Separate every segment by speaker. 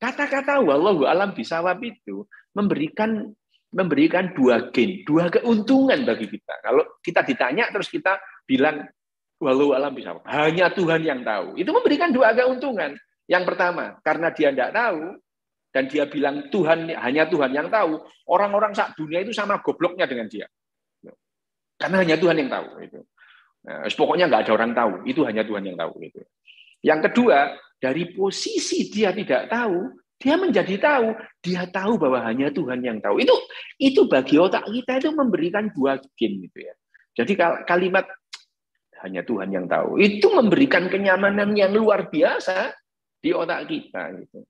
Speaker 1: Kata-kata wallahu alam bisawab itu memberikan memberikan dua gain, dua keuntungan bagi kita. Kalau kita ditanya terus kita bilang walau alam bisa hanya Tuhan yang tahu. Itu memberikan dua keuntungan. Yang pertama, karena dia tidak tahu dan dia bilang Tuhan hanya Tuhan yang tahu, orang-orang saat dunia itu sama gobloknya dengan dia. Karena hanya Tuhan yang tahu itu. Nah, pokoknya nggak ada orang tahu, itu hanya Tuhan yang tahu itu. Yang kedua, dari posisi dia tidak tahu, dia menjadi tahu, dia tahu bahwa hanya Tuhan yang tahu. Itu itu bagi otak kita itu memberikan dua gen gitu ya. Jadi kalimat hanya Tuhan yang tahu itu memberikan kenyamanan yang luar biasa di otak kita gitu.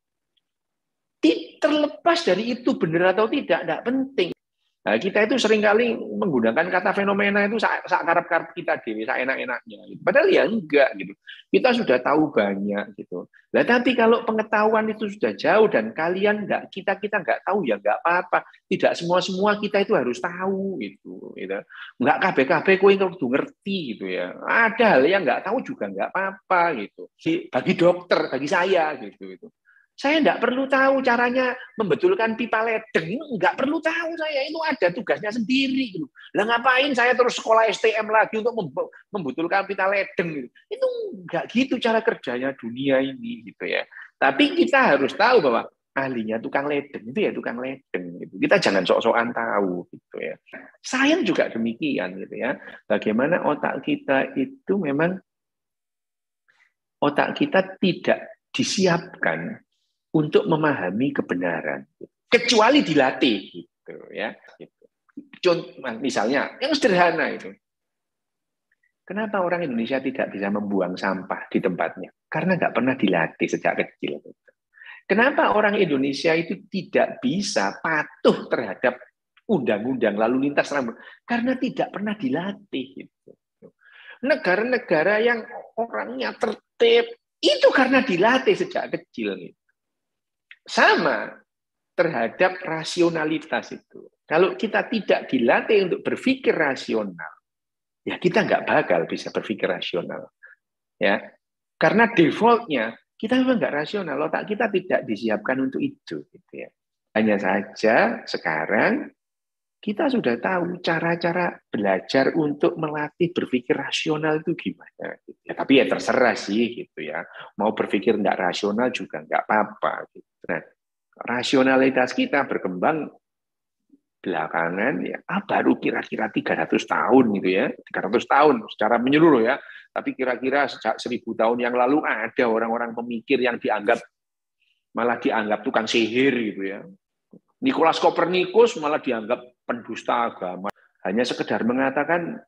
Speaker 1: Terlepas dari itu benar atau tidak, tidak penting. Nah, kita itu sering kali menggunakan kata fenomena itu saat karep-karep kita dewi, saat enak-enaknya. Gitu. Padahal ya enggak gitu. Kita sudah tahu banyak gitu. Nah, tapi kalau pengetahuan itu sudah jauh dan kalian enggak, kita kita enggak tahu ya enggak apa-apa. Tidak semua semua kita itu harus tahu gitu. gitu. Enggak KBKB kue kudu ngerti gitu ya. Ada hal yang enggak tahu juga enggak apa-apa gitu. Bagi dokter, bagi saya gitu itu. Saya tidak perlu tahu caranya membetulkan pipa ledeng, nggak perlu tahu saya itu ada tugasnya sendiri. Gitu. Lah ngapain saya terus sekolah STM lagi untuk membetulkan pipa ledeng? Gitu. Itu nggak gitu cara kerjanya dunia ini gitu ya. Tapi kita harus tahu bahwa ahlinya tukang ledeng itu ya tukang ledeng gitu. Kita jangan sok-sokan tahu gitu ya. Sains juga demikian gitu ya. Bagaimana otak kita itu memang otak kita tidak disiapkan untuk memahami kebenaran. Kecuali dilatih gitu ya. Contoh misalnya yang sederhana itu. Kenapa orang Indonesia tidak bisa membuang sampah di tempatnya? Karena nggak pernah dilatih sejak kecil. Kenapa orang Indonesia itu tidak bisa patuh terhadap undang-undang lalu lintas karena tidak pernah dilatih gitu. Negara-negara yang orangnya tertib itu karena dilatih sejak kecil gitu sama terhadap rasionalitas itu. Kalau kita tidak dilatih untuk berpikir rasional, ya kita nggak bakal bisa berpikir rasional. Ya, karena defaultnya kita memang nggak rasional, otak kita tidak disiapkan untuk itu. Gitu ya. Hanya saja sekarang kita sudah tahu cara-cara belajar untuk melatih berpikir rasional itu gimana. Gitu ya, tapi ya terserah sih gitu ya. Mau berpikir nggak rasional juga nggak apa-apa. Gitu. Nah, rasionalitas kita berkembang belakangan ya ah, baru kira-kira 300 tahun gitu ya 300 tahun secara menyeluruh ya tapi kira-kira sejak 1000 tahun yang lalu ada orang-orang pemikir yang dianggap malah dianggap tukang sihir gitu ya Nikolaus Kopernikus malah dianggap pendusta agama hanya sekedar mengatakan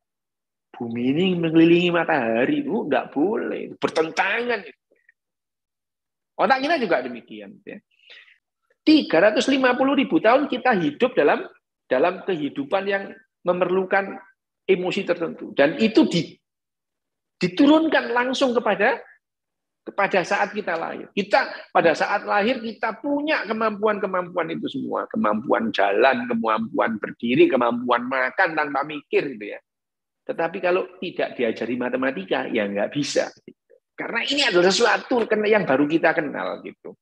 Speaker 1: bumi ini mengelilingi matahari itu enggak boleh bertentangan Otak kita juga demikian. Ya. 350 ribu tahun kita hidup dalam dalam kehidupan yang memerlukan emosi tertentu dan itu di, diturunkan langsung kepada kepada saat kita lahir. Kita pada saat lahir kita punya kemampuan-kemampuan itu semua, kemampuan jalan, kemampuan berdiri, kemampuan makan tanpa mikir gitu ya. Tetapi kalau tidak diajari matematika ya nggak bisa. Karena ini adalah sesuatu yang baru kita kenal gitu.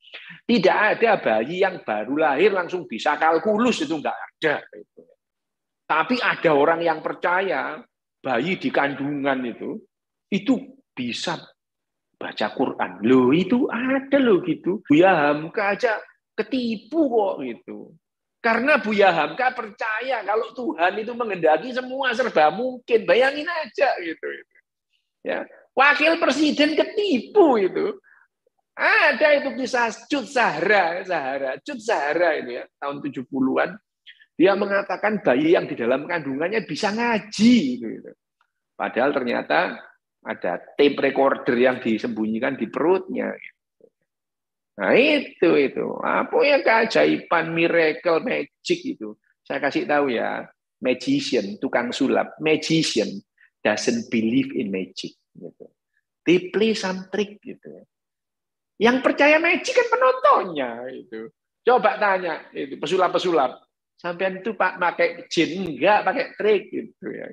Speaker 1: Tidak ada bayi yang baru lahir langsung bisa kalkulus itu enggak ada. Gitu. Tapi ada orang yang percaya bayi di kandungan itu itu bisa baca Quran. Loh itu ada loh gitu. Buya Hamka aja ketipu kok gitu. Karena Buya Hamka percaya kalau Tuhan itu mengendaki semua serba mungkin. Bayangin aja gitu. Ya, Wakil presiden ketipu itu. Ada itu kisah Cut Sahara, Sahara, Cut Sahara ini ya, tahun 70-an. Dia mengatakan bayi yang di dalam kandungannya bisa ngaji. Gitu. Padahal ternyata ada tape recorder yang disembunyikan di perutnya. Nah itu itu apa ya keajaiban miracle magic itu. Saya kasih tahu ya, magician, tukang sulap, magician doesn't believe in magic gitu. They some trick gitu. Yang percaya magic kan penontonnya itu. Coba tanya itu pesulap-pesulap. Sampai itu Pak pakai jin enggak pakai trik gitu ya.